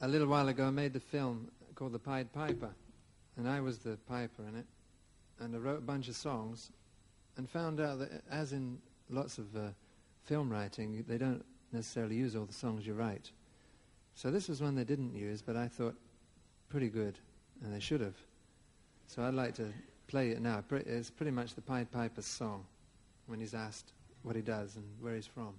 A little while ago, I made the film called The Pied Piper, and I was the piper in it. And I wrote a bunch of songs and found out that, as in lots of uh, film writing, they don't necessarily use all the songs you write. So this was one they didn't use, but I thought pretty good, and they should have. So I'd like to play it now. It's pretty much the Pied Piper's song when he's asked what he does and where he's from.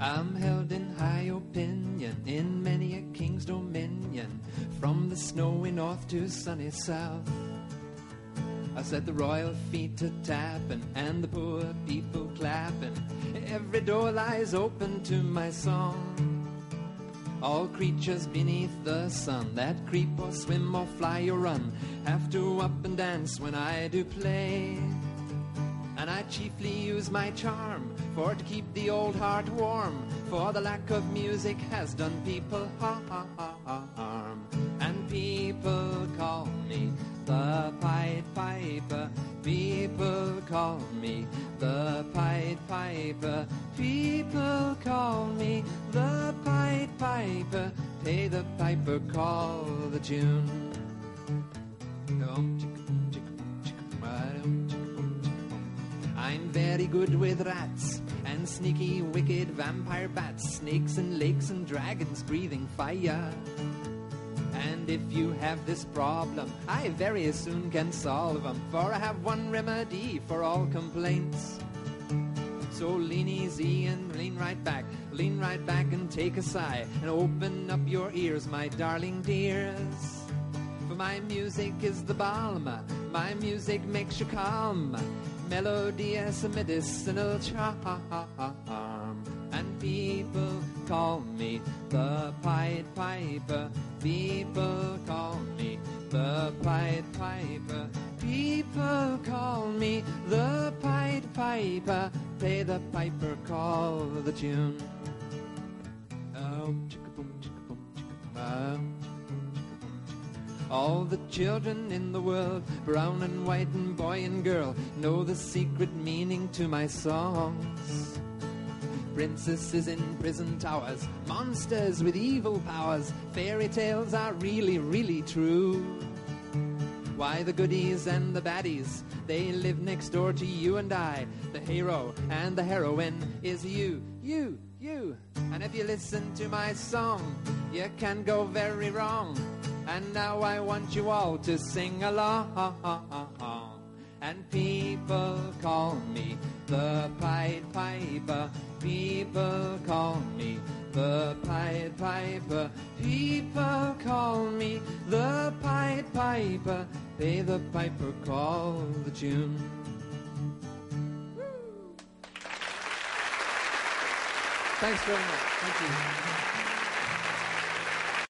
I'm held in high opinion in many a king's dominion, from the snowy north to sunny south. I set the royal feet a tapping and the poor people clapping. Every door lies open to my song. All creatures beneath the sun that creep or swim or fly or run have to up and dance when I do play. And I chiefly use my charm for to keep the old heart warm. For the lack of music has done people harm. Me the Pied Piper. People call me the Pied Piper. Pay the piper, call the tune. I'm very good with rats and sneaky, wicked vampire bats, snakes and lakes and dragons breathing fire. And if you have this problem, I very soon can solve them, for I have one remedy for all complaints. So lean easy and lean right back, lean right back and take a sigh, and open up your ears, my darling dears. For my music is the balm, my music makes you calm, melodious medicinal charm. And people call me the Pied Piper. People call me the Pied Piper. People call me the Pied Piper. Play the piper, call the tune. Oh. All the children in the world, brown and white and boy and girl, know the secret meaning to my songs. Princesses in prison towers, monsters with evil powers, fairy tales are really, really true. Why the goodies and the baddies, they live next door to you and I. The hero and the heroine is you, you, you. And if you listen to my song, you can go very wrong. And now I want you all to sing along. And people call me the Pied Piper. People call me the Pied Piper. People call me the Pied Piper. They the piper, call the tune. Thanks very much. Thank you.